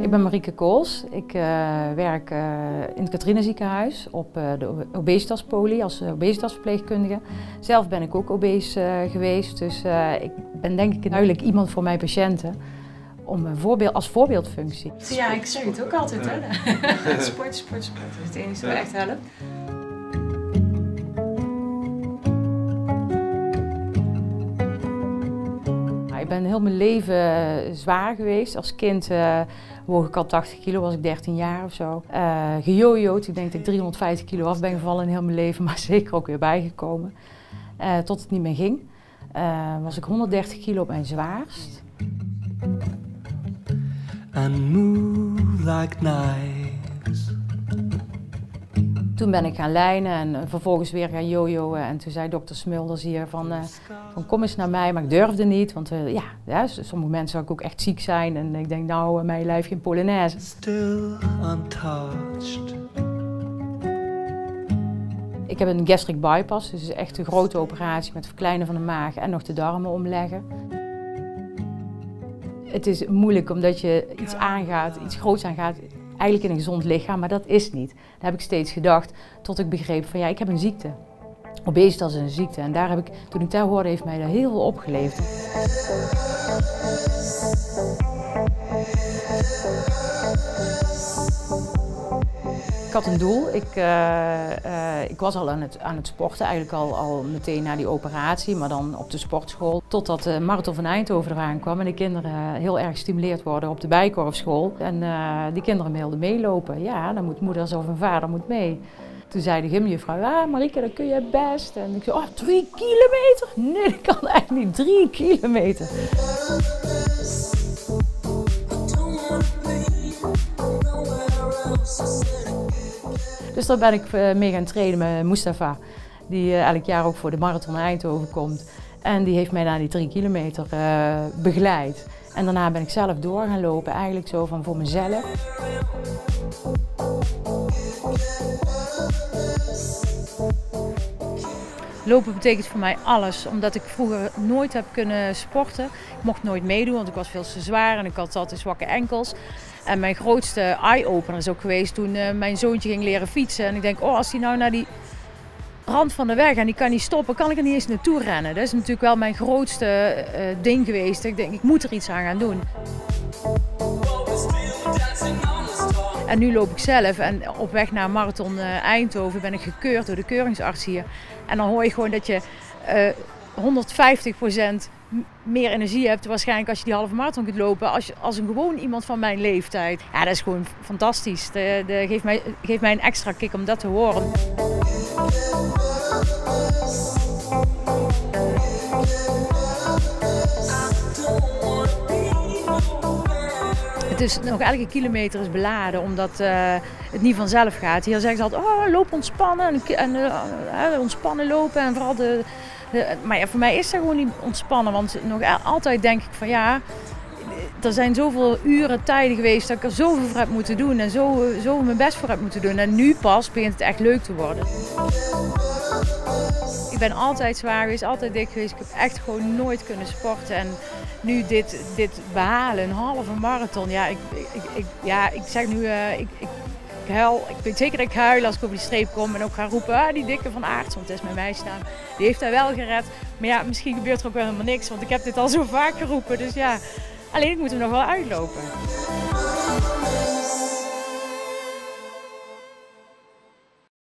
Ik ben Marieke Kools. Ik uh, werk uh, in het Katrina ziekenhuis op uh, de obesitaspolie als obesitasverpleegkundige. Zelf ben ik ook obese geweest, dus ik ben denk ik duidelijk iemand voor mijn patiënten om een voorbeeld, als voorbeeldfunctie. Ja, ik zeg het ook altijd, hè. sport, sport, sport. Dat is het enige wat echt helpt. Ben heel mijn leven zwaar geweest. Als kind uh, woog ik al 80 kilo, was ik 13 jaar of zo. Uh, ik denk dat ik 350 kilo af ben gevallen in heel mijn leven, maar zeker ook weer bijgekomen. Tot het niet meer ging. was ik 130 kilo op mijn zwaarst. And move like knives. Toen ben ik gaan lijnen en eh, vervolgens weer gaan jojoen. En toen zei dokter Smulders hier van, uh, van kom eens naar mij. Maar ik durfde niet, want uh, ja, ja, sommige mensen zou ik ook echt ziek zijn. En ik denk nou, mijn lijf geen Polonaise. Still untouched. Ik heb een gastric bypass, dus echt een grote operatie met verkleinen van de maag en nog de darmen omleggen. Het is moeilijk omdat je iets aangaat, iets groots aangaat, eigenlijk een gezond lichaam, maar dat is niet. Dat heb ik steeds gedacht, tot ik begreep van ja, ik heb een ziekte. Obesitas is een ziekte en daar heb ik, toen ik daar hoorde, heeft mij daar heel veel opgeleverd. Ik had een doel. Ik, uh, uh, ik was al aan het, aan het sporten, eigenlijk al, al meteen na die operatie, maar dan op de sportschool. Totdat Marathon van Eindhoven eraan kwam en de kinderen heel erg gestimuleerd worden op de bijkorfschool. En uh, die kinderen wilden meelopen. Ja, dan moet moeder of een vader moet mee. Toen zei de gymjuffrouw, ja Marike, dat kun je best. En ik zei, oh, drie kilometer? Nee, dat kan eigenlijk niet, drie kilometer. Dus daar ben ik eh, mee gaan trainen met Mustafa, die eh, elk jaar ook voor de marathon Eindhoven komt. En die heeft mij na die drie kilometer uh, begeleid. En daarna ben ik zelf door gaan lopen, eigenlijk zo van voor mezelf. Lopen betekent voor mij alles, omdat ik vroeger nooit heb kunnen sporten. Ik mocht nooit meedoen, want ik was veel te zwaar en ik had altijd zwakke enkels. En mijn grootste eye-opener is ook geweest toen uh, mijn zoontje ging leren fietsen. En ik denk, oh, als hij nou naar die rand van de weg en die kan niet stoppen, kan ik er niet eens naartoe rennen. Dat is natuurlijk wel mijn grootste uh, ding geweest. Ik denk, ik moet er iets aan gaan doen. En nu loop ik zelf en op weg naar Marathon uh, Eindhoven ben ik gekeurd door de keuringsarts hier. En dan hoor je gewoon dat je 150 meer energie hebt waarschijnlijk als je die halve marathon kunt lopen als, als een gewoon iemand van mijn leeftijd. Ja, dat is gewoon fantastisch. Dat, geeft, mij, geeft mij een extra kick om dat te horen. Is nog elke kilometer is beladen, omdat uh, het niet vanzelf gaat. Hier zeggen ze altijd, oh, loop ontspannen en, en uh, ontspannen lopen en vooral de, maar ja, voor mij is dat gewoon niet ontspannen. Want nog altijd denk ik van ja, er zijn zoveel uren, tijden geweest dat ik er zoveel voor heb moeten doen. En zo, zo mijn best voor heb moeten doen. En nu pas begint het echt leuk te worden. Ik ben altijd zwaar geweest, altijd dik geweest. Ik heb echt gewoon nooit kunnen sporten. En nu dit, dit behalen, een halve marathon. Ja, ik, ik, ja, ik zeg nu, ik, ik huil. Ik weet zeker dat ik huil als ik over die streep kom en ook ga roepen, ah, die dikke van Aert, want het is met mij staan. Die heeft hij wel gered. Maar ja, misschien gebeurt er ook wel helemaal niks, want ik heb dit al zo vaak geroepen. Dus ja, alleen ik moet hem nog wel uitlopen.